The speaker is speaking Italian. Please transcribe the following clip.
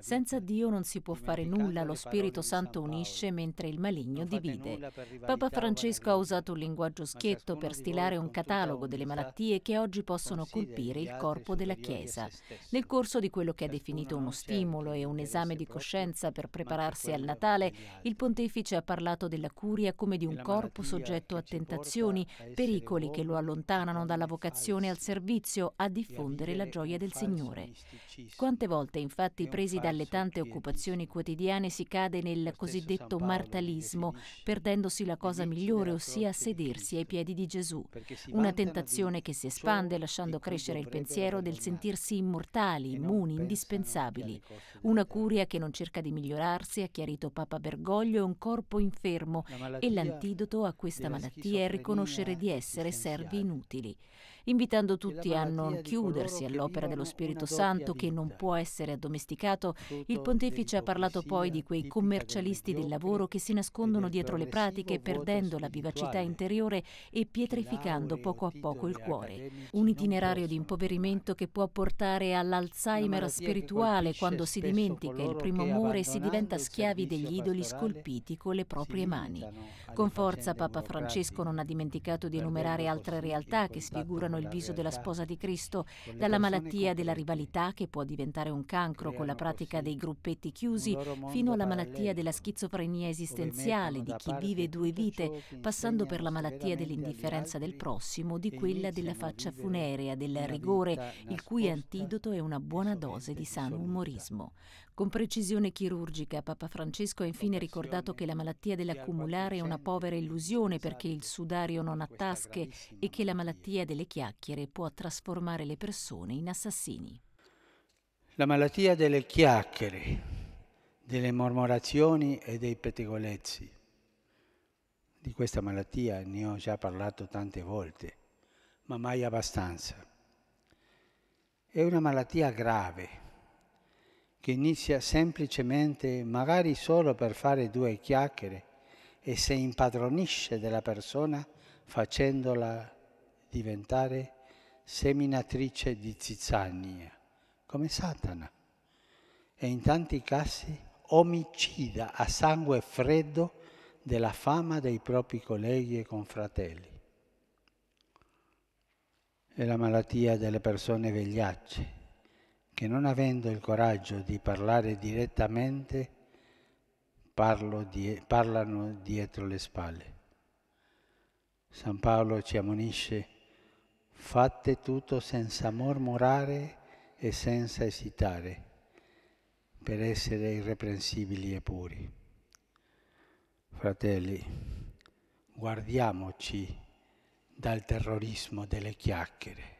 Senza Dio non si può fare nulla, lo Spirito Santo unisce mentre il maligno divide. Papa Francesco ha usato un linguaggio schietto per stilare un catalogo delle malattie che oggi possono colpire il corpo della Chiesa. Nel corso di quello che ha definito uno stimolo e un esame di coscienza per prepararsi al Natale, il pontefice ha parlato della curia come di un corpo soggetto a tentazioni, pericoli che lo allontanano dalla vocazione al servizio, a diffondere la gioia del Signore. Quante volte, infatti, presi dalle tante occupazioni quotidiane, si cade nel cosiddetto martalismo, perdendosi la cosa migliore, ossia sedersi ai piedi di Gesù. Una tentazione che si espande lasciando crescere il pensiero del sentirsi immortali, immuni, indispensabili. Una curia che non cerca di migliorarsi, ha chiarito Papa Bergoglio, è un corpo infermo. E l'antidoto a questa malattia è riconoscere di essere servi inutili invitando tutti a non chiudersi all'opera dello Spirito Santo che non può essere addomesticato, il pontefice ha parlato poi di quei commercialisti del lavoro che si nascondono dietro le pratiche perdendo la vivacità interiore e pietrificando poco a poco il cuore. Un itinerario di impoverimento che può portare all'Alzheimer spirituale quando si dimentica il primo amore e si diventa schiavi degli idoli scolpiti con le proprie mani. Con forza Papa Francesco non ha dimenticato di enumerare altre realtà che sfigurano il viso della sposa di Cristo, dalla malattia della rivalità che può diventare un cancro con la pratica dei gruppetti chiusi, fino alla malattia della schizofrenia esistenziale di chi vive due vite, passando per la malattia dell'indifferenza del prossimo, di quella della faccia funerea, del rigore, il cui antidoto è una buona dose di sano umorismo. Con precisione chirurgica, Papa Francesco ha infine ricordato che la malattia dell'accumulare è una povera illusione perché il sudario non ha tasche e che la malattia delle chiacchiere può trasformare le persone in assassini. La malattia delle chiacchiere, delle mormorazioni e dei pettegolezzi. Di questa malattia ne ho già parlato tante volte, ma mai abbastanza. È una malattia grave che inizia semplicemente, magari solo per fare due chiacchiere, e si impadronisce della persona facendola diventare seminatrice di zizzania, come Satana, e in tanti casi omicida a sangue freddo della fama dei propri colleghi e confratelli. È la malattia delle persone vegliacce che non avendo il coraggio di parlare direttamente, die, parlano dietro le spalle. San Paolo ci ammonisce, fate tutto senza mormorare e senza esitare, per essere irreprensibili e puri. Fratelli, guardiamoci dal terrorismo delle chiacchiere